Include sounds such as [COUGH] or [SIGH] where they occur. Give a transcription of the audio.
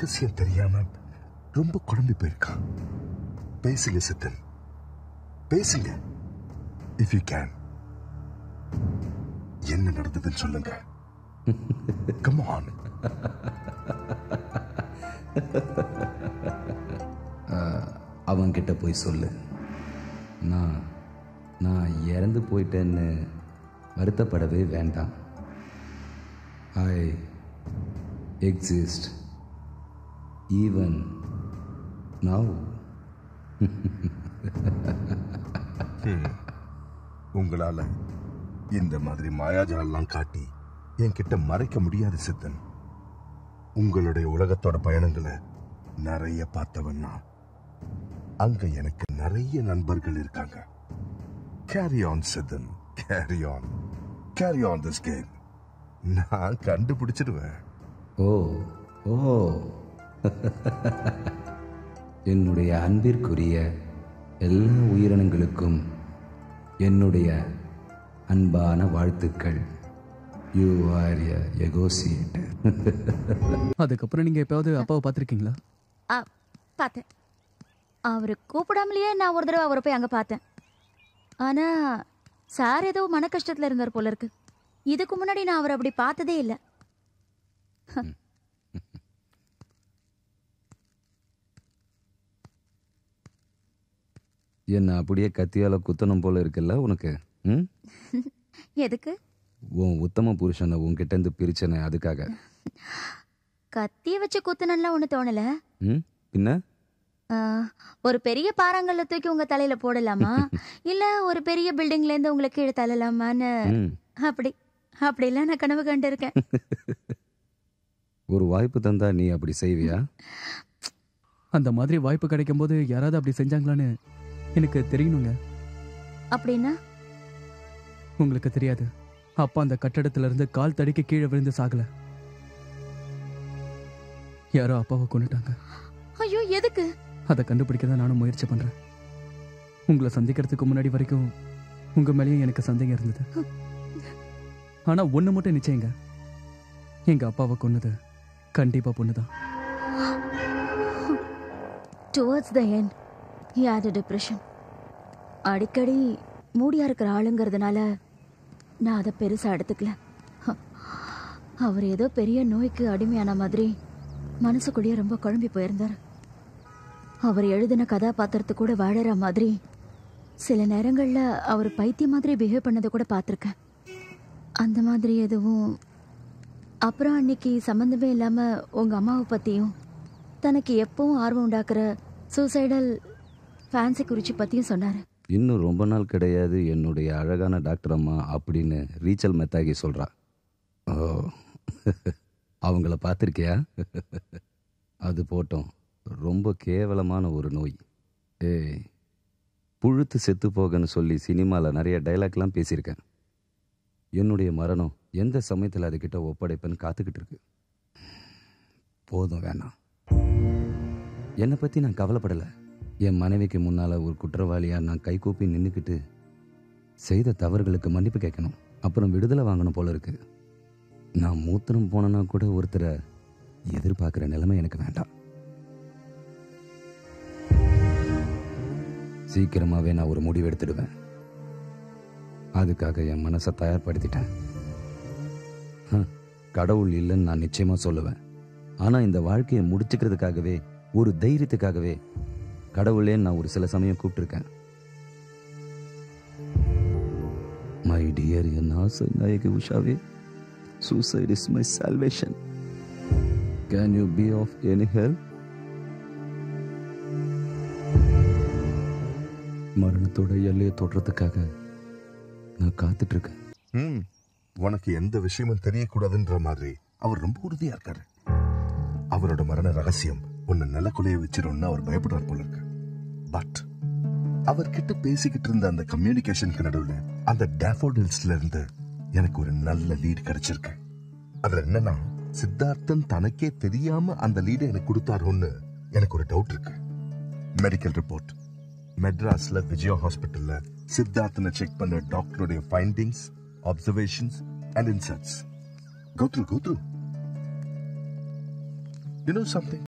ரகசியம் தெரியாம ரொம்ப குழம்பி போயிருக்கான் பேசுங்க சித்தன். பேசுங்க. இஃப் யூ கேன் என்ன நடந்ததுன்னு சொல்லுங்க. கம் ஆன் அவன்கிட்ட போய் சொல்லு. நான் நான் இறந்து போயிட்டேன்னு வருத்தப்படவே வேண்டாம். ஐ எக்ஸிஸ்ட் ஈவன் நவ் உங்களால இந்த மாதிரி மாயாஜாலெல்லாம் காட்டி என்கிட்ட மறைக்க முடியாது சித்தன். உங்களுடைய உலகத்தோட பயணங்களை நிறைய பார்த்தவன் நான். அங்க எனக்கு நிறைய நண்பர்கள் இருக்காங்க. Carry on Siddhan. Carry on carry on this game நான் கண்டுபிடிச்சிடுவேன். ஓ ஓ. [LAUGHS] என்னுடைய அன்பிற்குரிய எல்லா உயிரினங்களுக்கும் என்னுடைய அன்பான வாழ்த்துக்கள். யூ ஆர் எகோசியேட் அதுக்கப்புறம் நீங்க எப்பயாவது அப்பாவை பார்த்துருக்கீங்களா? ஆ பார்த்தேன். அவர் கூப்பிடாமலேயே நான் ஒரு தடவை அவரை போய் அங்கே பார்த்தேன். ஆனால் சார் ஏதோ மன கஷ்டத்தில் இருந்தார் போல இருக்கு. இதுக்கு முன்னாடி நான் அவரை அப்படி பார்த்ததே இல்லை. என்ன அப்படியே கத்தியால குத்தணும் போல இருக்குல்ல உனக்கு? ம்? [LAUGHS] எதுக்கு? உன் உத்தம புருஷனை உன்கிட்ட இருந்து பிரிச்சனே அதுக்காக. கத்திய வச்சு குத்துனன்லாம் ஒன்றும் தோணலை. ம்? பின்ன? ஆ, ஒரு பெரிய பாறாங்கல்ல தூக்கி உங்க தலையில போடலாமா? [LAUGHS] இல்ல ஒரு பெரிய பில்டிங்ல இருந்து உங்களை கீழே தள்ளலாமான்னு? ம். அப்படி அப்படிலாம் நான் கனவு கண்டிருக்கேன். [LAUGHS] ஒரு வாய்ப்பு தந்தா நீ அப்படி செய்வியா? அந்த மாதிரி வாய்ப்பு கிடைக்கும் போது யாராவது அப்படி செஞ்சாங்களான்னு எனக்கு தெரியணுங்க. அப்படின்னா? உங்களுக்கு தெரியாது. அப்பா அந்த கட்டடத்துல இருந்து கால் தடிக்கு கீழே விழுந்து சாகல. யாரோ அப்பாவை கொண்டுட்டாங்க ஐயோ எதுக்கு? அதை கண்டுபிடிக்க தான் நானும் முயற்சி பண்றேன். உங்களை சந்திக்கிறதுக்கு முன்னாடி வரைக்கும் உங்க மேலேயும் எனக்கு சந்தேகம் இருந்தது. ஆனா ஒண்ணு மட்டும் நிச்சயங்க. எங்க அப்பாவை கொன்னது கண்டிப்பா பொண்ணுதான். Towards the end he had a depression அடிக்கடி மூடியா இருக்கிற ஆளுங்கிறதுனால நான் அதை பெருசா எடுத்துக்கல. ஹ. அவர் ஏதோ பெரிய நோய்க்கு அடிமையான மாதிரி மனசுக்குள்ளேயே ரொம்ப குழம்பி போயிருந்தார். அவர் எழுதின கதாபாத்திரத்து கூட வாழற மாதிரி சில நேரங்களில் அவர் பைத்தியம் மாதிரி பிஹேவ் பண்ணதை கூட பார்த்துருக்கேன். அந்த மாதிரி எதுவும் அப்புறம் அன்னைக்கு சம்மந்தமே இல்லாமல் உங்கள் அம்மாவை பற்றியும் தனக்கு எப்பவும் ஆர்வம் உண்டாக்குற சூசைடல் ஃபேன்சி குறிச்சி பற்றியும் சொன்னார். இன்னும் ரொம்ப நாள் கிடையாது என்னுடைய அழகான டாக்டர் அம்மா அப்படின்னு ரீச்சல் மெத்தாகி சொல்கிறா ஓ அவங்கள பார்த்துருக்கியா? அது போட்டோம். ரொம்ப கேவலமான ஒரு நோய். ஏய் புழுத்து செத்து போகன்னு சொல்லி சினிமாவில் நிறைய டைலாக்லாம் பேசியிருக்கேன். என்னுடைய மரணம் எந்த சமயத்தில் அதுக்கிட்ட ஒப்படைப்பேன்னு காத்துக்கிட்டு இருக்கு போதும் வேணாம். என்னை பற்றி நான் கவலைப்படலை. என் மனைவிக்கு முன்னால் ஒரு குற்றவாளியாக நான் கைகூப்பி நின்றுக்கிட்டு செய்த தவறுகளுக்கு மன்னிப்பு கேட்கணும். அப்புறம் விடுதலை வாங்கணும் போல இருக்கு. நான் மூத்திரம் போனேன்னா கூட ஒருத்தரை எதிர்பார்க்குற நிலைமை எனக்கு வேண்டாம். சீக்கிரமாகவே நான் ஒரு முடிவு எடுத்துடுவேன். அதுக்காக என் மனசை தயார்படுத்திட்டேன். கடவுள் இல்லைன்னு நான் நிச்சயமா சொல்லுவேன். ஆனா இந்த வாழ்க்கையை முடிச்சுக்கிறதுக்காகவே ஒரு தைரியத்துக்காகவே கடவுளே நான் ஒரு சில சமயம் கூப்பிட்டுருக்கேன். மை டியர் என் ஆசை நாயகி உஷாவே suicide is my salvation can you be of any help மரணத்தோட எல்லையை தொடுறதுக்காக நான் காத்துட்டு இருக்கேன் ம் உனக்கு எந்த விஷயமும் தெரியக்கூடாதுன்ற மாதிரி அவர் ரொம்ப உறுதியா இருக்காரு. அவரோட மரண ரகசியம் உன்னை நிலக்குலைய வச்சிரும்னு அவர் பயப்படுறார் போல இருக்கு. பட் அவர்கிட்ட பேசிக்கிட்டு இருந்த அந்த கம்யூனிகேஷனுக்கு நடுவில் அந்த டேஃபோடில்ஸ்ல இருந்து எனக்கு ஒரு நல்ல லீடு கிடைச்சிருக்கு. அதுல என்னன்னா சித்தார்த்தன் தனக்கே தெரியாம அந்த லீடை எனக்கு கொடுத்தாரோன்னு எனக்கு ஒரு டவுட் இருக்கு. மெடிக்கல் ரிப்போர்ட் மெட்ராஸ்ல விஜயா ஹாஸ்பிட்டல்ல சித்தார்த்தனை செக் பண்ண டாக்டருடைய findings observations and insights go through you know something